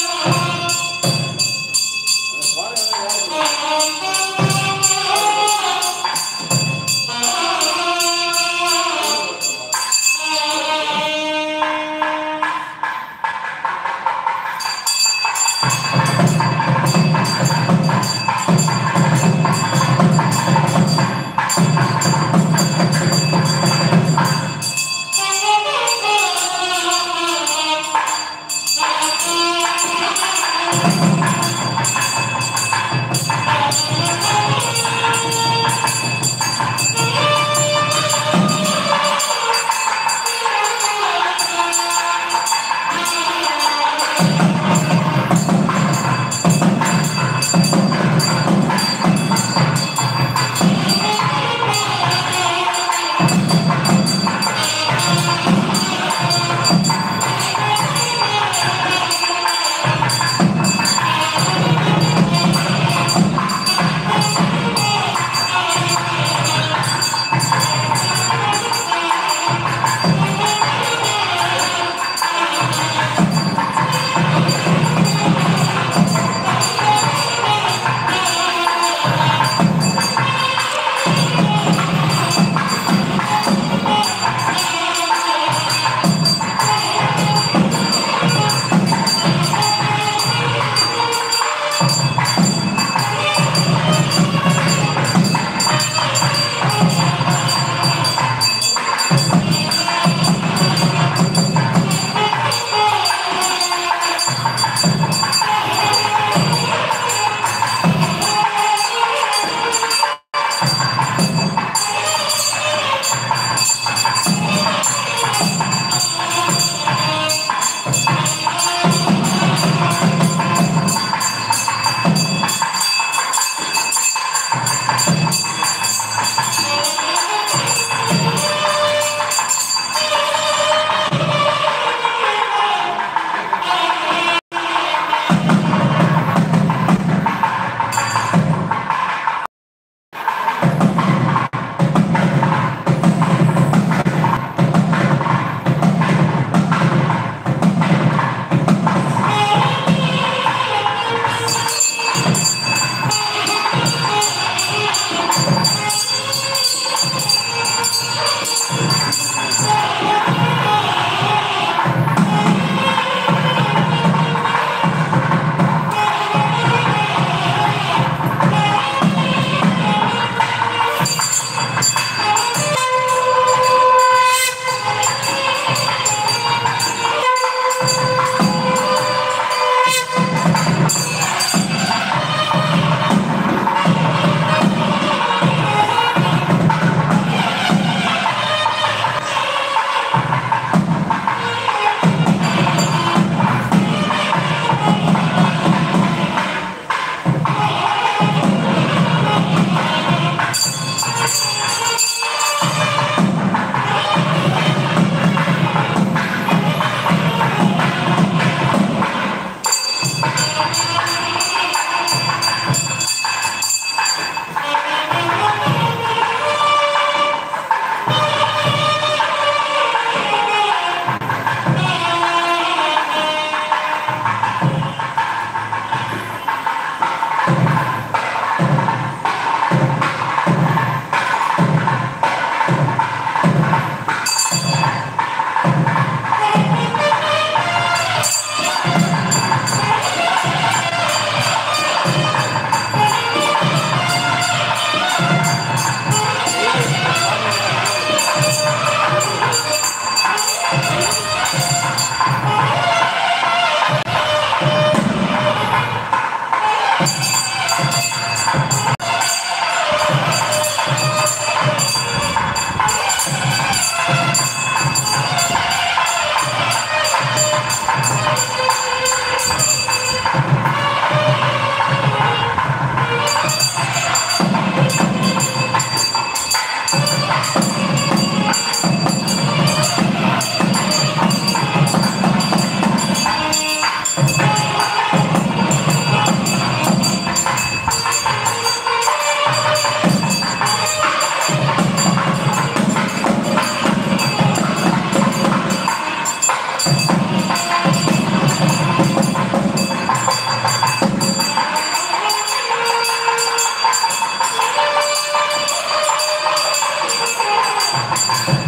Oh! Ah.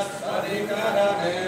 अधिकरणे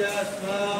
Yes, ma'am.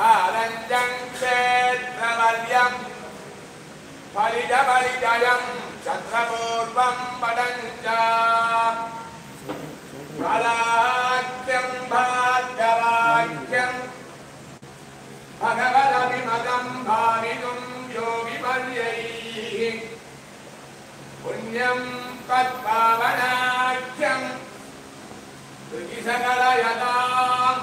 भगवदभिमतम् भावितुं योगिपर्यैः पुण्यं तद्भावनाख्यम् कलयताम्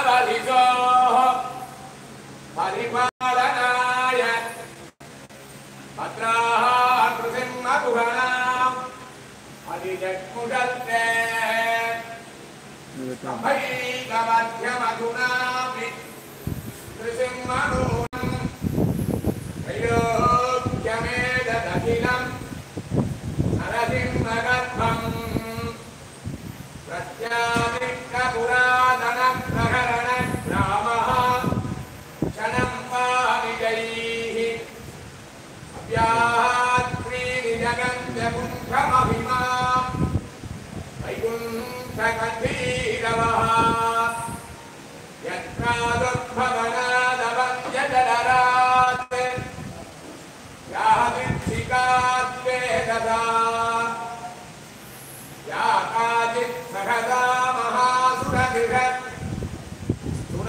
புகழ்த்தே மகிழ மத்தியமதுனா திருசிம்மனோ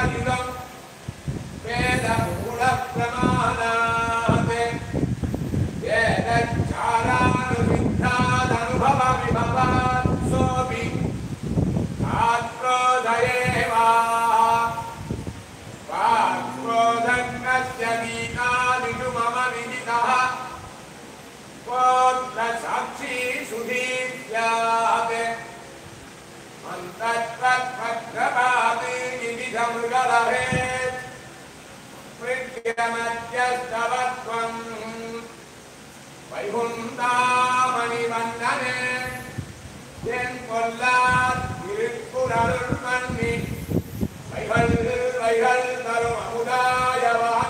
how you know கொல்லார் இருப்புடல் மன்னி வைகள் வைகள் தரும் அமுதாயவான்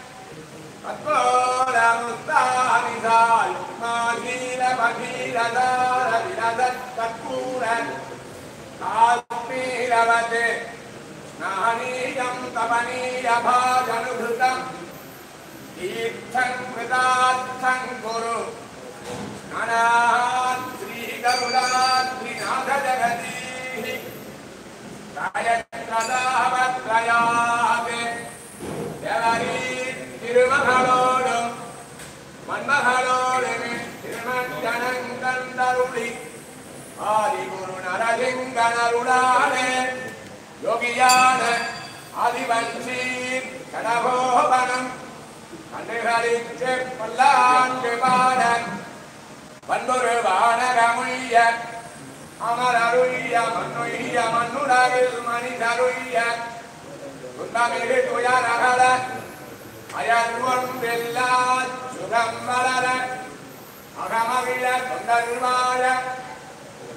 तत्कोलमुत्तानिधाय मागीलपगीलदारविरदत्तत्पूरन् काल्पीलवते नानीयं तपनीयभाजनुभृतं तीर्थं कृतार्थं कुरु श्रीगरुडाद्रिनाथ जगतीः गायत्रदावत्रयात् திருமகளோடும் மண்மகளோடுமே திருமஞ்சனந்தருளி ஆதிகுரு நரசிங்கனருளானே யோகியான அதிவன்சீர் கடகோபனம் கண்டுகளிச்சே பல்லாண்டு பாடன் பண்பொரு வானகமுய்ய அமரருய்ய மண்ணுய்ய மண்ணுடகில் மனிதருய்ய துன்பமிகு துயரகல அயர்வொன்றில்லாச் சுகம் வளர அகமகிழ கொண்டர்வாழ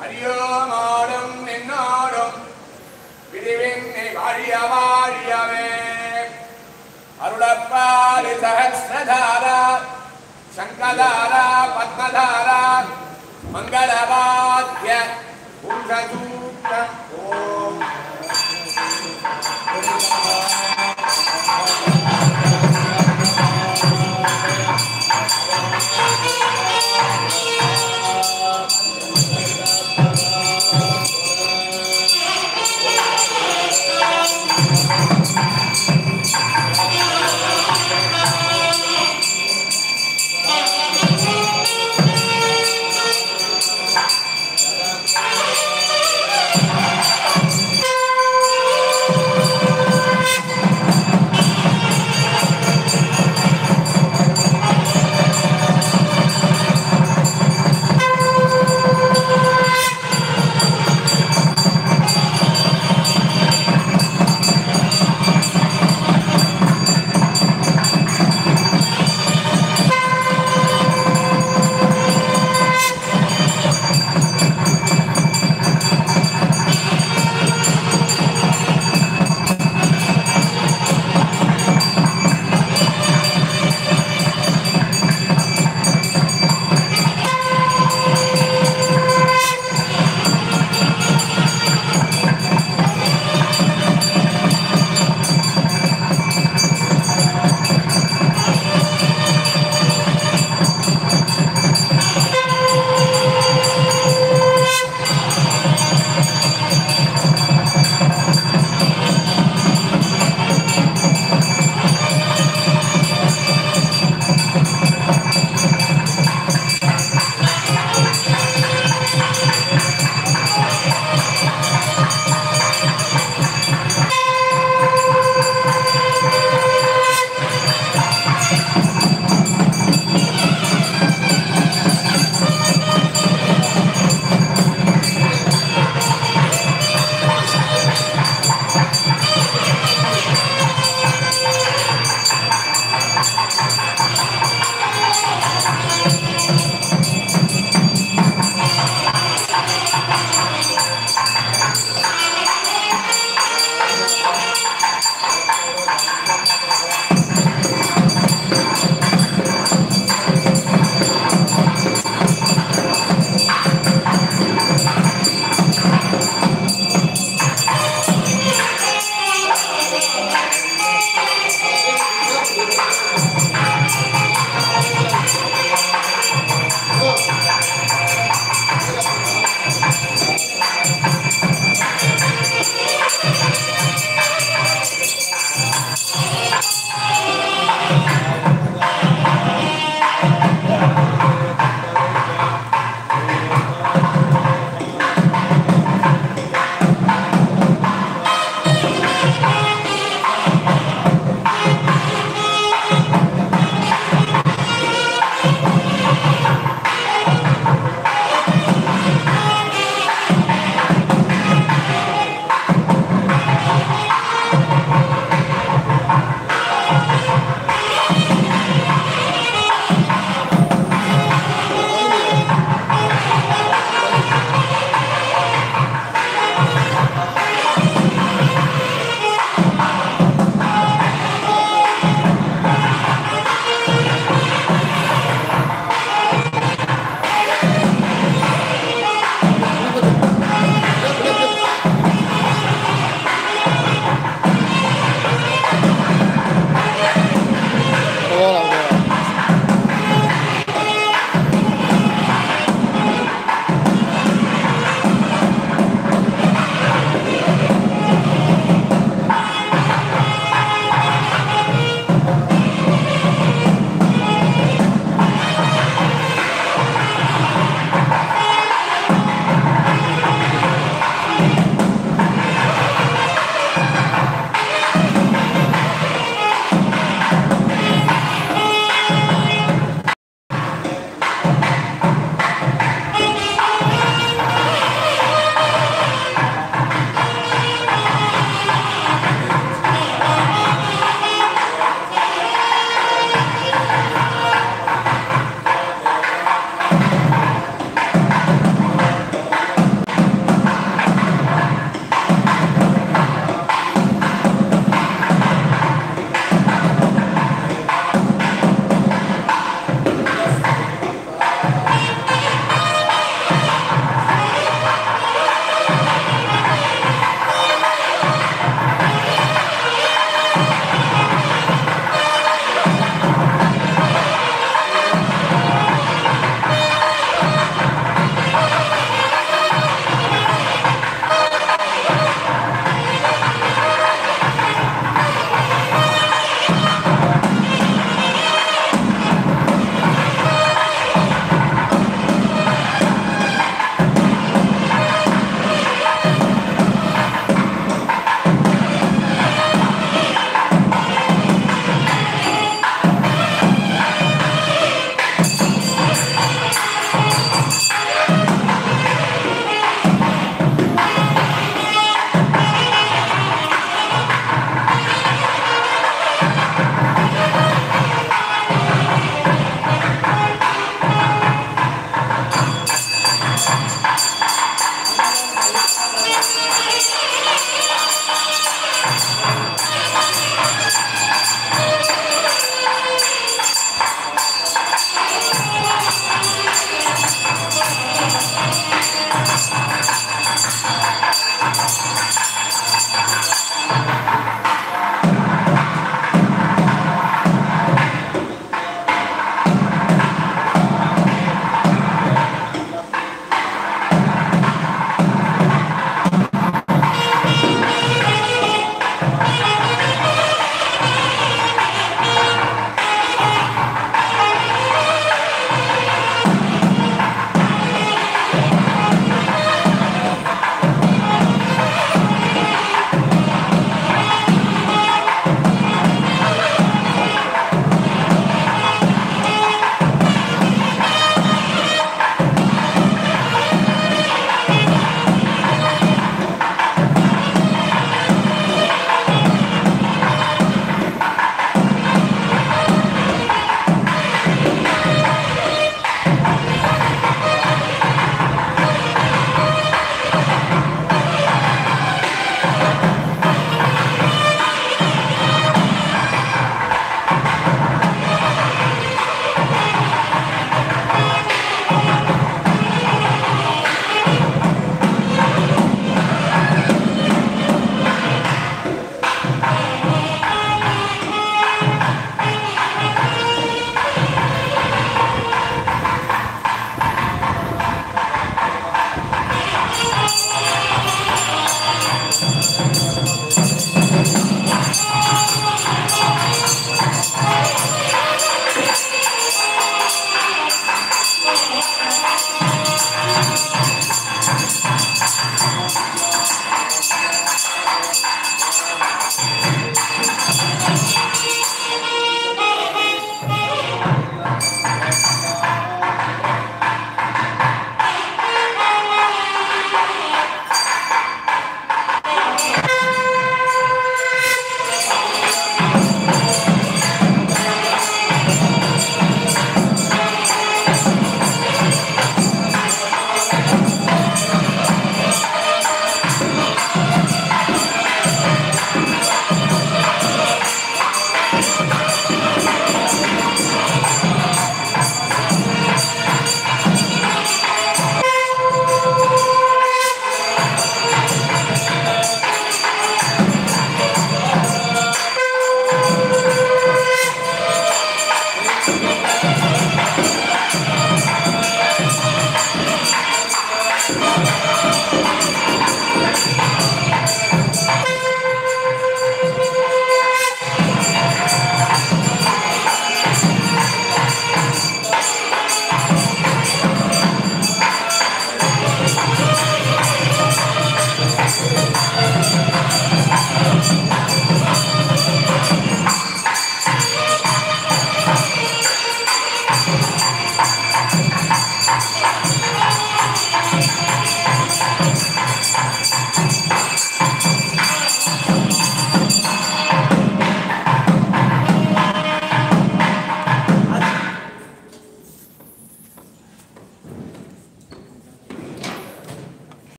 அரியோமாடும் நின்னாடும் பிரிவின்னை வாழிய வாழியவே அருளப்பாலி சகஸ்ரதாரா சங்கதாரா பத்மதாரா மங்களவாத்திய